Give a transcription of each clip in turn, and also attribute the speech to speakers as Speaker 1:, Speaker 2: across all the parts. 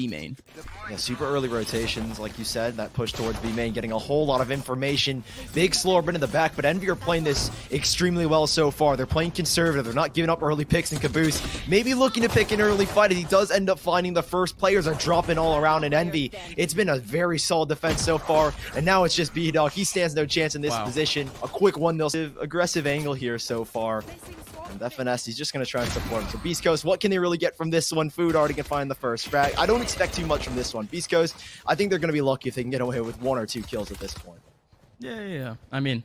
Speaker 1: B main.
Speaker 2: Yeah, super early rotations, like you said, that push towards B main, getting a whole lot of information. Big Slorbin in the back, but Envy are playing this extremely well so far. They're playing conservative. They're not giving up early picks and Kaboose. Maybe looking to pick an early fight as he does end up finding the first players are dropping all around in Envy. It's been a very solid defense so far, and now it's just B-Dog. He stands no chance in this
Speaker 1: Wow.
Speaker 2: position. A quick 1-0 aggressive angle here so far. Um, and FNS, he's just going to try and support him. So Beast Coast, what can they really get from this one? Food already can find the first frag. I don't expect too much from this one. Beast Coast, I think they're going to be lucky if they can get away with one or two kills at this point.
Speaker 1: Yeah, yeah, yeah. I mean,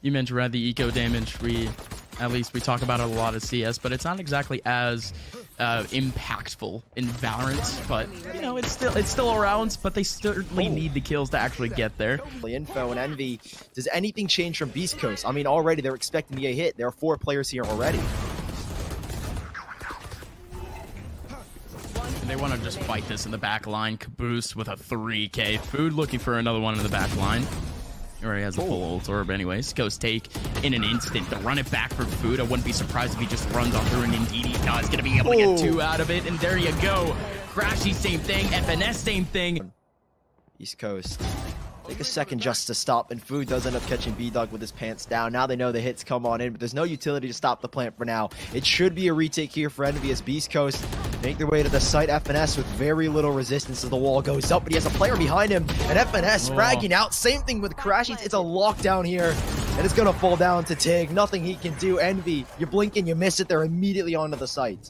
Speaker 1: you mentioned the eco damage. We, at least, we talk about it a lot of CS, but it's not exactly as uh, impactful in Valorant. But you know, it's still it's still around. But they certainly
Speaker 2: Oh.
Speaker 1: need the kills to actually get there.
Speaker 2: The info and Envy, does anything change from Beast Coast? I mean, already they're expecting to get hit. There are four players here already.
Speaker 1: And they want to just fight this in the back line. Kaboose with a 3k. Food looking for another one in the back line. He already has a full ult orb anyways. Goes take in an instant. To run it back for Food. I wouldn't be surprised if he just runs on through and indeed he does. Going to be able to get two out of it. And there you go. Crashies, same thing. FNS, same thing.
Speaker 2: East Coast. Take a second just to stop, and Food does end up catching B-Dog with his pants down. Now they know the hits come on in, but there's no utility to stop the plant for now. It should be a retake here for Envy as Beast Coast make their way to the site. FNS with very little resistance as the wall goes up, but he has a player behind him, and FNS
Speaker 1: Oh.
Speaker 2: fragging out. Same thing with Crashies. It's a lockdown here, and it's going to fall down to Tig. Nothing he can do. Envy, you blink and you miss it. They're immediately onto the site.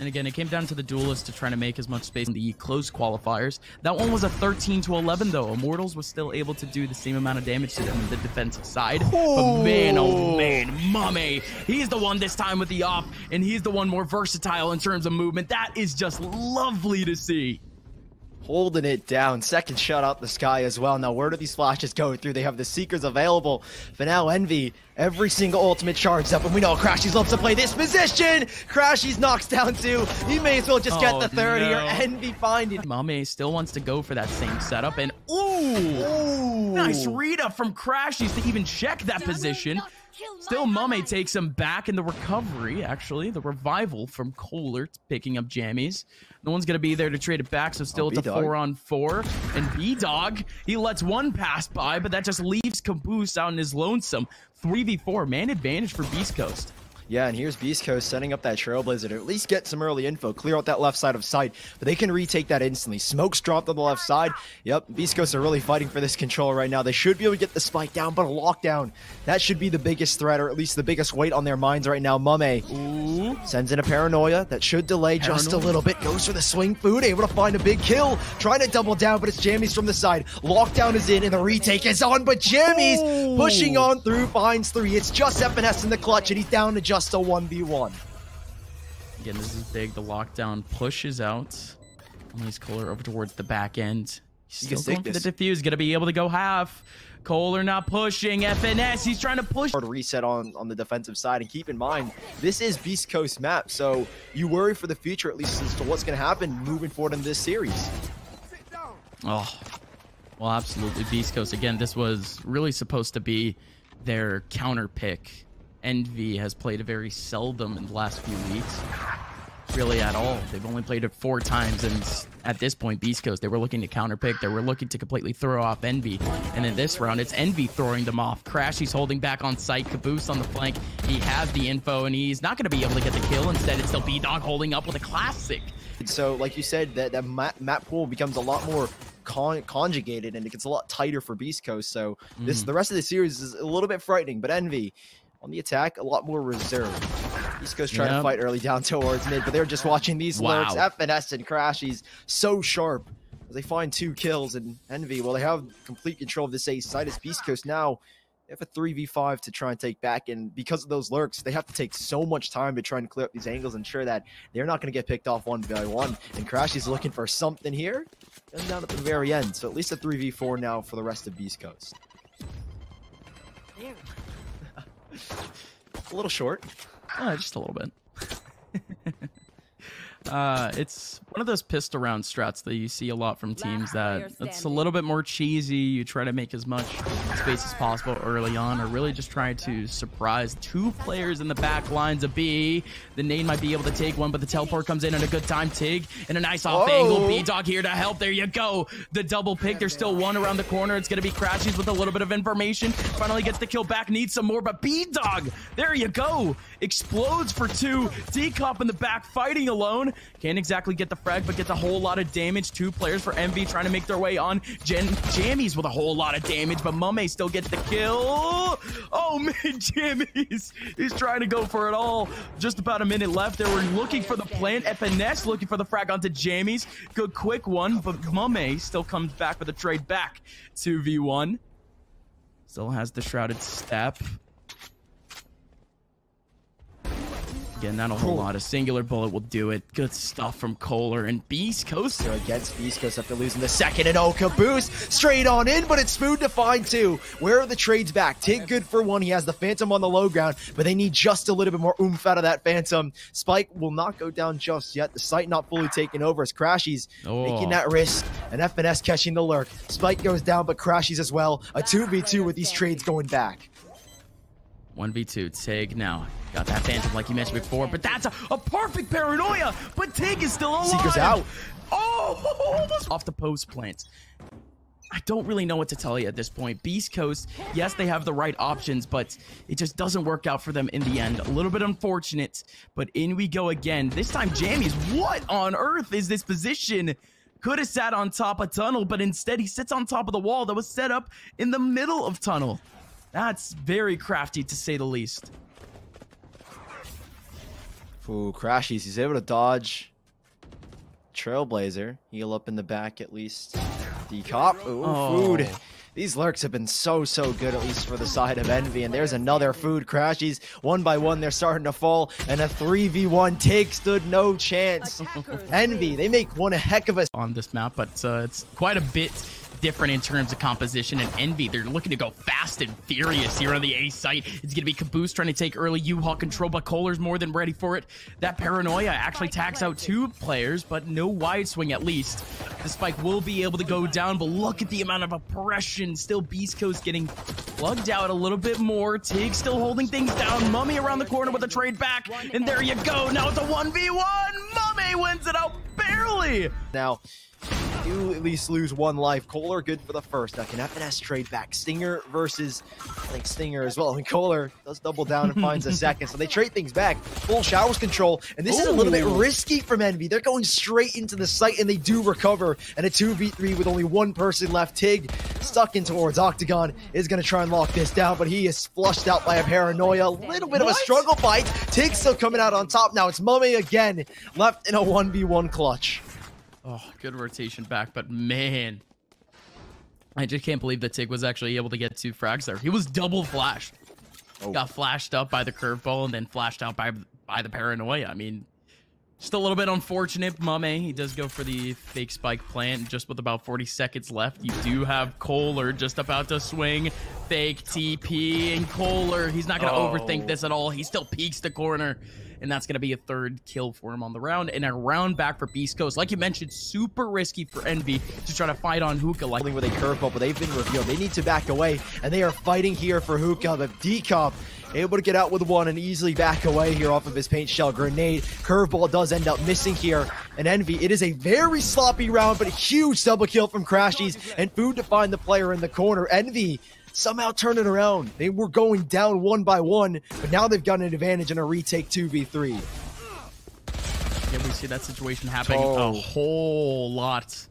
Speaker 1: And again, it came down to the duelist to try to make as much space in the close qualifiers. That one was a 13 to 11, though. Immortals was still able to do the same amount of damage to them on the defensive side. But oh. man, oh man, Mame, he's the one this time with the off, and he's the one more versatile in terms of movement. That is just lovely to see.
Speaker 2: Holding it down. Second shot out the sky as well. Now, where do these flashes go through? They have the Seekers available. But now, Envy, every single ultimate charged up, and we know Crashies loves to play this position. Crashies knocks down two. He may as well just get
Speaker 1: Oh,
Speaker 2: the third here. Envy finding.
Speaker 1: Mame still wants to go for that same setup, and ooh,
Speaker 2: Ooh.
Speaker 1: nice read up from Crashies to even check that position. Still, Mame takes him back in the recovery, actually. The revival from Koler picking up Jammyz. No one's going to be there to trade it back, so still
Speaker 2: Oh,
Speaker 1: it's a
Speaker 2: B-Dog.
Speaker 1: four on four. And B-Dog, he lets one pass by, but that just leaves Kaboose out in his lonesome. 3v4, man advantage for Beast Coast.
Speaker 2: Yeah, and here's Beast Coast setting up that Trailblazer to at least get some early info, clear out that left side of sight, but they can retake that instantly. Smoke's dropped on the left side. Yep, Beast Coast are really fighting for this control right now. They should be able to get the spike down, but a lockdown, that should be the biggest threat, or at least the biggest weight on their minds right now. Mame
Speaker 1: Ooh.
Speaker 2: sends in a paranoia that should delay just a little bit. Goes for the swing food, able to find a big kill. Trying to double down, but it's Jammyz from the side. Lockdown is in, and the retake is on, but
Speaker 1: Jammyz
Speaker 2: pushing on through, finds three. It's just FNS in the clutch, and he's down to just a 1v1.
Speaker 1: Again, this is big. The lockdown pushes out. He's Koler over towards the back end. He's
Speaker 2: You
Speaker 1: still going for the
Speaker 2: this.
Speaker 1: defuse. Going to be able to go half. Koler not pushing. FNS, he's trying to push.
Speaker 2: hard reset on on the defensive side. And keep in mind, this is Beast Coast map, so you worry for the future at least as to what's going to happen moving forward in this series.
Speaker 1: Oh, well, absolutely. Beast Coast. Again, this was really supposed to be their counter pick. Envy has played very seldom in the last few weeks. Really at all. They've only played it four times, and at this point, Beast Coast, they were looking to counter pick. They were looking to completely throw off Envy. And in this round, it's Envy throwing them off. Crash, he's holding back on site. Kaboose on the flank. He has the info, and he's not going to be able to get the kill. Instead, it's still B-Dog holding up with a classic.
Speaker 2: So, like you said, that, that map, map pool becomes a lot more con- conjugated and it gets a lot tighter for Beast Coast. So this mm-hmm. the rest of the series is a little bit frightening, but Envy on the attack, a lot more reserved. Beast Coast trying
Speaker 1: Yeah.
Speaker 2: to fight early down towards mid, but they're just watching these
Speaker 1: Wow.
Speaker 2: lurks. FNS and Crashies so sharp as they find two kills and Envy. Well, they have complete control of this ace side as Beast Coast now. They have a 3v5 to try and take back, and because of those lurks, they have to take so much time to try and clear up these angles, and ensure that they're not going to get picked off one by one. And Crash is looking for something here, and down at the very end. So at least a 3v4 now for the rest of Beast Coast. A little short.
Speaker 1: Uh, just a little bit. Uh, it's one of those pistol round strats that you see a lot from teams that it's a little bit more cheesy. You try to make as much space as possible early on, or really just try to surprise two players in the back lines of B. The nade might be able to take one, but the teleport comes in at a good time. Tig and a nice off
Speaker 2: Oh.
Speaker 1: angle. B Dog here to help. There you go. The double pick. There's still one around the corner. It's gonna be Crashies with a little bit of information. Finally gets the kill back. Needs some more, but B Dog. There you go. Explodes for two. D Cop in the back fighting alone. Can't exactly get the frag, but gets a whole lot of damage. Two players for Envy trying to make their way on. Jen Jammyz with a whole lot of damage, but MummAy still gets the kill. Oh man, Jammyz. He's trying to go for it all. Just about a minute left. They were looking for the plant. FNS looking for the frag onto Jammyz. Good quick one, but MummAy still comes back with a trade back. 2v1. Still has the shrouded step. Again, not a whole lot. A singular bullet will do it. Good stuff from Koler and Beast Coast.
Speaker 2: So against Beast Coast after losing the second and oh Kaboose straight on in but it's smooth to find two where are the trades back? Tig good for one. He has the phantom on the low ground but they need just a little bit more oomph out of that phantom. Spike will not go down just yet. The site not fully taken over as Crashies
Speaker 1: Oh.
Speaker 2: making that risk and FNS catching the lurk. Spike goes down but Crashies as well. A 2v2 with these trades going back
Speaker 1: 1v2, Tig now. Got that Phantom like you mentioned before, but that's a, a perfect paranoia. But Tig is still alive.
Speaker 2: Seeker's out.
Speaker 1: Oh, almost off the post plant. I don't really know what to tell you at this point. Beast Coast, yes, they have the right options, but it just doesn't work out for them in the end. A little bit unfortunate, but in we go again. This time, Jammyz, what on earth is this position? Could have sat on top of tunnel, but instead he sits on top of the wall that was set up in the middle of tunnel. That's very crafty to say the least.
Speaker 2: Ooh, Crashies. he's able to dodge. Trailblazer, heal up in the back at least. Decop, ooh,
Speaker 1: Oh.
Speaker 2: food. These lurks have been so, so good, at least for the side of Envy. And there's another food. Crashies, one by one, they're starting to fall. And a 3v1 take stood no chance. Envy, they make one a heck of a
Speaker 1: on this map, but uh, it's quite a bit different in terms of composition and envy. They're looking to go fast and furious here on the A site. It's going to be Kaboose trying to take early U-Haul control, but Koler's more than ready for it. That paranoia actually tags out two players, but no wide swing at least. The spike will be able to go down, but look at the amount of oppression. Still Beast Coast getting plugged out a little bit more. Tig still holding things down. MummAy around the corner with a trade back. And there you go. Now it's a 1v1. MummAy wins it out barely.
Speaker 2: Now, you at least lose one life. Koler good for the first. Now, can FNS trade back? Stinger versus, I think Stinger as well. And Koler does double down and finds a second. So they trade things back. Full showers control. And this is a little bit risky from Envy. They're going straight into the site and they do recover. And a 2v3 with only one person left. Tig stuck in towards Octagon is going to try and lock this down, but he is flushed out by a paranoia. A little bit of a struggle fight. Tig still coming out on top now. It's MummAy again, left in a 1v1 clutch.
Speaker 1: Oh, good rotation back, but man. I just can't believe that Tig was actually able to get two frags there. He was double flashed.
Speaker 2: Oh.
Speaker 1: Got flashed up by the curveball and then flashed out by by the paranoia. I mean, just a little bit unfortunate. Mame, he does go for the fake spike plant just with about 40 seconds left. You do have Koler just about to swing. Fake TP and Koler. He's not going to
Speaker 2: Oh.
Speaker 1: overthink this at all. He still peeks the corner. And that's going to be a third kill for him on the round. And a round back for Beast Coast. Like you mentioned, super risky for Envy to try to fight on Hookah. Like
Speaker 2: with a curveball, but they've been revealed. They need to back away, and they are fighting here for Hookah. But Decop able to get out with one and easily back away here off of his paint shell grenade. Curveball does end up missing here. And Envy, it is a very sloppy round, but a huge double kill from Crashies and food to find the player in the corner. Envy somehow turn it around. They were going down one by one, but now they've got an advantage in a retake 2v3.
Speaker 1: Yeah, we see that situation happening
Speaker 2: Oh.
Speaker 1: a whole lot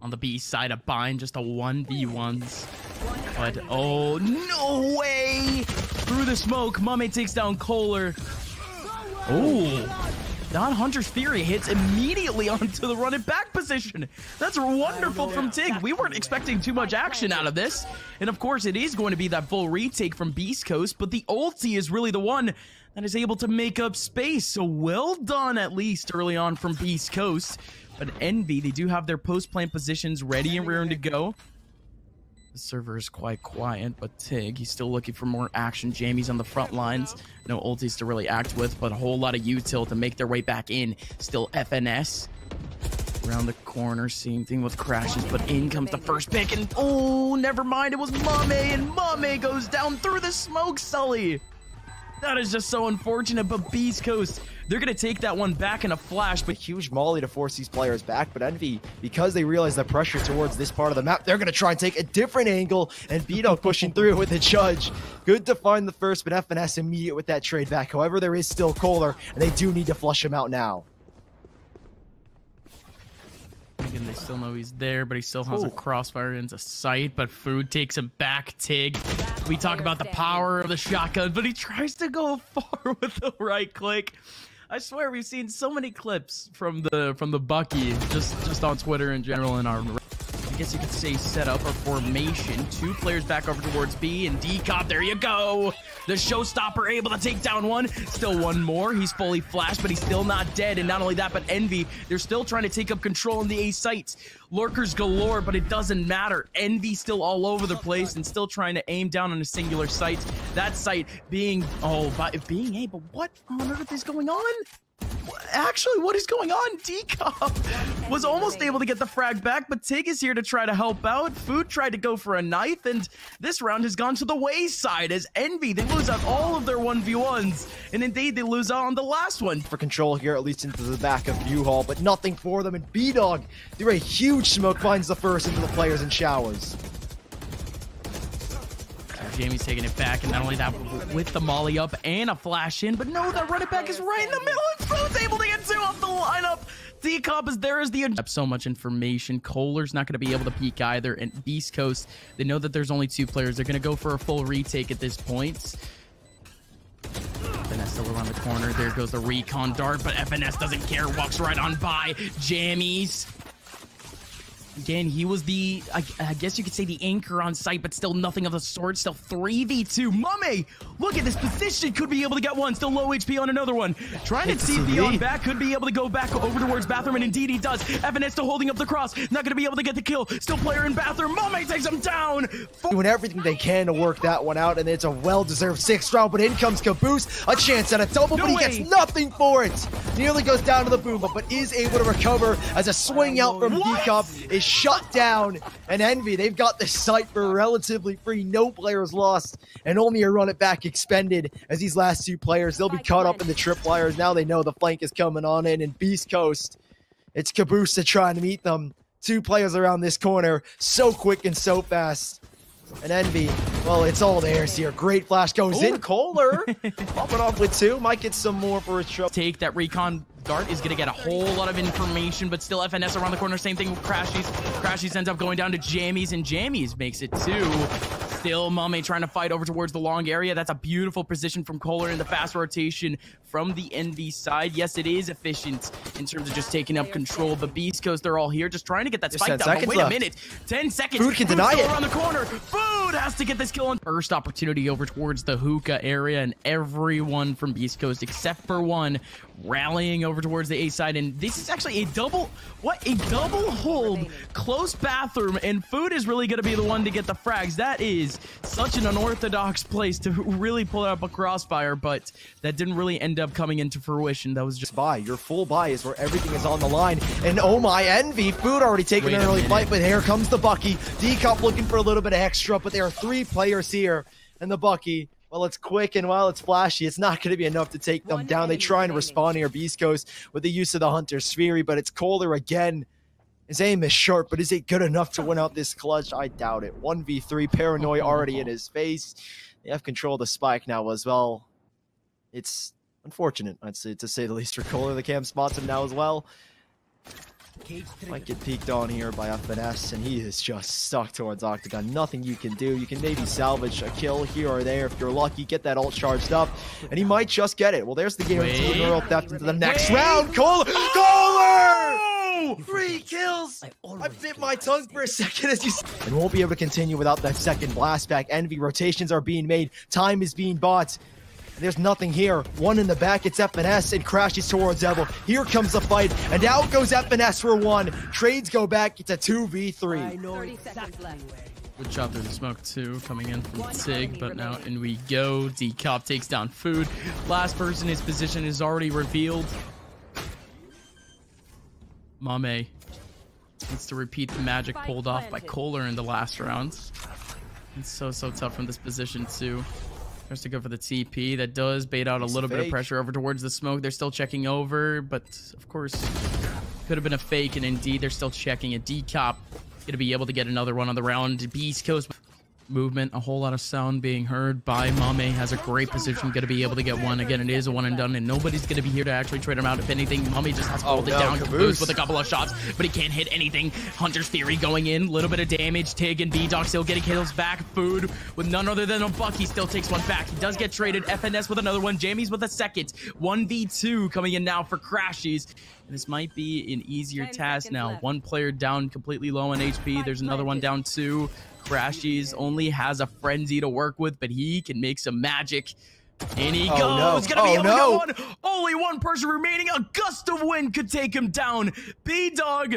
Speaker 1: on the B side of Bind, just a 1v1s. But oh, no way! Through the smoke, MummAy takes down Koler. Oh, Don Hunter's Fury hits immediately onto the run it back position. That's wonderful from Tig. We weren't expecting too much action out of this. And of course, it is going to be that full retake from Beast Coast, but the ulti is really the one that is able to make up space. So well done, at least early on from Beast Coast. But Envy, they do have their post plant positions ready and rearing to go. The server is quite quiet, but Tig, he's still looking for more action. Jammyz on the front lines. No ultis to really act with, but a whole lot of util to make their way back in. Still FNS. Around the corner, same thing with Crashies, but in comes the first pick, and oh, never mind, it was Mame, and Mame goes down through the smoke, Sully. That is just so unfortunate, but Beast Coast, they're going to take that one back in a flash. But
Speaker 2: huge molly to force these players back. But Envy, because they realize the pressure towards this part of the map, they're going to try and take a different angle. And Beto pushing through with the judge. Good to find the first, but FNS immediate with that trade back. However, there is still Koler, and they do need to flush him out now.
Speaker 1: Again, they still know he's there, but he still has Ooh. a crossfire into sight. But Food takes him back. Tig. We talk about the power of the shotgun, but he tries to go far with the right click. I swear we've seen so many clips from the from the Bucky just just on Twitter in general in our guess you could say set up or formation. Two players back over towards B and D Cop. There you go. The showstopper able to take down one. Still one more. He's fully flashed, but he's still not dead. And not only that, but Envy, they're still trying to take up control in the A sites. Lurkers galore, but it doesn't matter. Envy still all over the place and still trying to aim down on a singular site. That site being, oh, by, being able, what on earth is going on? Actually, what is going on? Decop was almost able to get the frag back, but Tig is here to try to help out. Food tried to go for a knife, and this round has gone to the wayside as Envy, they lose out all of their 1v1s, and indeed they lose out on the last one.
Speaker 2: For control here, at least into the back of U-Haul, but nothing for them, and B-Dog, through a huge smoke, finds the first into the players and showers.
Speaker 1: Jammyz taking it back, and not only that, with the molly up and a flash in, but no, that running back is right in the middle, and Food's able to get two off the lineup. Decop is there as the so much information. Koler's not going to be able to peek either, and Beast Coast, they know that there's only two players. They're going to go for a full retake at this point. Still around the corner. There goes the recon dart, but FNS doesn't care. Walks right on by. Jammyz Again, he was the, I, I, guess you could say the anchor on site, but still nothing of the sort. Still 3v2. Mame, look at this position. Could be able to get one. Still low HP on another one. Trying to see beyond back. Could be able to go back over towards bathroom, and indeed he does. FNS still holding up the cross. Not going to be able to get the kill. Still player in bathroom. Mame takes him down.
Speaker 2: Doing everything they can to work that one out, and it's a well-deserved sixth round, but in comes Kaboose. A chance at a double, no but he way. gets nothing for it. Nearly goes down to the boom, but is able to recover as a swing out from Decop is shut down. And Envy, they've got the site for relatively free. No players lost, and only a run it back expended as these last two players, they'll be caught up in the tripwires. Now they know the flank is coming on in, and Beast Coast, it's Kaboose trying to meet them. Two players around this corner, so quick and so fast. And Envy, well, it's all theirs here. Great flash goes Ooh. in. Koler popping off with two. Might get some more for his trouble.
Speaker 1: Take that recon Dart is going to get a whole lot of information, but still FNS around the corner. Same thing with Crashies. Crashies ends up going down to Jammyz, and Jammyz makes it two. Still Mame trying to fight over towards the long area. That's a beautiful position from Koler in the fast rotation from the Envy side. Yes, it is efficient in terms of just taking up control. The Beast Coast, they're all here just trying to get that spike down. But wait left. a minute. 10 seconds.
Speaker 2: Food can Food's deny it.
Speaker 1: around the corner. Food has to get this kill on. First opportunity over towards the hookah area, and everyone from Beast Coast, except for one, rallying over towards the A side. And this is actually a double, what? A double hold, close bathroom, and Food is really going to be the one to get the frags. That is such an unorthodox place to really pull up a crossfire, but that didn't really end up coming into fruition. That was just
Speaker 2: buy. Your full buy is where everything is on the line. And oh my, Envy, Food already taking Wait an early fight, but here comes the Bucky. Decop looking for a little bit of extra, but there are three players here. And the Bucky while it's quick and while it's flashy, it's not going to be enough to take them down. They try and respond here, Beast Coast, with the use of the Hunter's Fury, but it's Koler again. His aim is sharp, but is it good enough to win out this clutch? I doubt it. 1v3, Paranoia already in his face. They have control of the spike now as well. It's unfortunate, I'd say, to say the least for Koler. The cam spots him now as well. Might get peeked on here by FNS, and he is just stuck towards Octagon. Nothing you can do. You can maybe salvage a kill here or there if you're lucky. Get that ult charged up, and he might just get it. Well, there's the guarantee neural theft into the next Wait. round. Koler! Koler! Three kills! I, I bit my tongue for a second as you and won't be able to continue without that second blast back. Envy rotations are being made. Time is being bought. There's nothing here. One in the back, it's FNS and Crashies towards Evil. Here comes the fight, and out goes FNS for one. Trades go back, it's a 2v3.
Speaker 1: Good shot through the smoke too, coming in from Sig, but now in we go. D-Cop takes down Food. Last person, his position is already revealed. Mame needs to repeat the magic pulled off by Koler in the last round. It's so, so tough from this position too. Tries to go for the TP. That does bait out a little bit of pressure over towards the smoke. They're still checking over, but of course, could have been a fake, and indeed, they're still checking a D-Cop. Gonna be able to get another one on the round. Beast Coast movement, a whole lot of sound being heard by Mame. Has a great position, going to be able to get one. Again, it is a one and done, and nobody's going to be here to actually trade him out. If anything, Mame just has to hold oh, it no, down. Kaboose with a couple of shots, but he can't hit anything. Hunter's Fury going in, little bit of damage. Tig and B-Dog still getting kills back. Food with none other than a buck. He still takes one back. He does get traded. FNS with another one. Jammyz with a second. 1v2 coming in now for Crashies. This might be an easier task now. Left. One player down completely low on HP. There's another one down too. Crashies only has a frenzy to work with, but he can make some magic. And he oh, goes. No. Gonna be oh, able no. to get one. Only one person remaining. A gust of wind could take him down. B-Dog.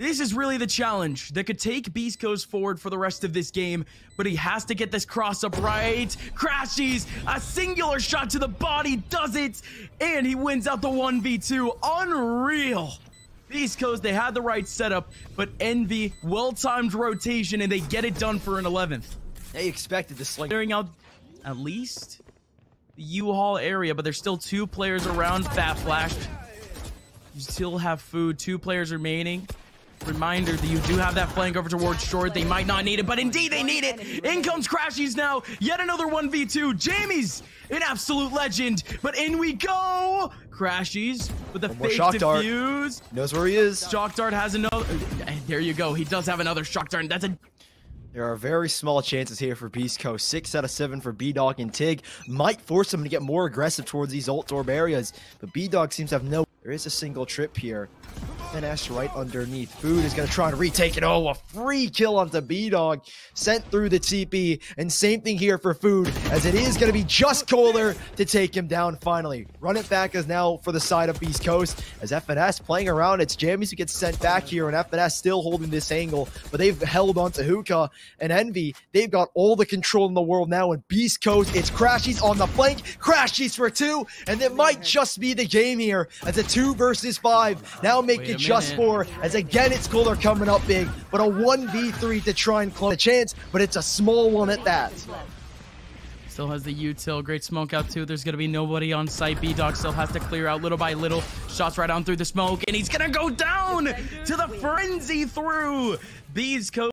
Speaker 1: This is really the challenge that could take Beast Coast forward for the rest of this game, but he has to get this cross up right. Crashies, a singular shot to the body does it, and he wins out the 1v2. Unreal. East Coast, they had the right setup, but Envy, well-timed rotation, and they get it done for an 11th.
Speaker 2: They expected this sling.
Speaker 1: Clearing out at least the U-Haul area, but there's still two players around Fat Flash. You still have food, two players remaining. Reminder that you do have that flank over towards short. They might not need it, but indeed they need it. In comes Crashies now. Yet another 1v2. Jammyz an absolute legend, but in we go. Crashies with a fake shock defuse.
Speaker 2: Dart. Knows where he is.
Speaker 1: Shock Dart has another. There you go. He does have another Shock Dart. That's a
Speaker 2: there are very small chances here for Beast Coast. Six out of seven for B-Dog and Tig. Might force them to get more aggressive towards these ult orb areas. But B-Dog seems to have no... There is a single trip here. FNS right underneath. Food is going to try and retake it. Oh, a free kill onto B-Dog. Sent through the TP. And same thing here for Food, as it is going to be just Koler to take him down finally. Run it back as now for the side of Beast Coast. As FNS playing around, it's Jammyz who gets sent back here, and FNS still holding this angle. But they've held on to Hookah and Envy. They've got all the control in the world now. And Beast Coast, it's Crashies on the flank. Crashies for two. And it might just be the game here as a two versus five. Now make it just four, as again it's Koler coming up big, but a 1v3 to try and close a chance, but it's a small one at that.
Speaker 1: Still has the util. Great smoke out too. There's going to be nobody on site. B-Dog still has to clear out little by little. Shots right on through the smoke. And he's going to go down to the frenzy through. Beast Coast.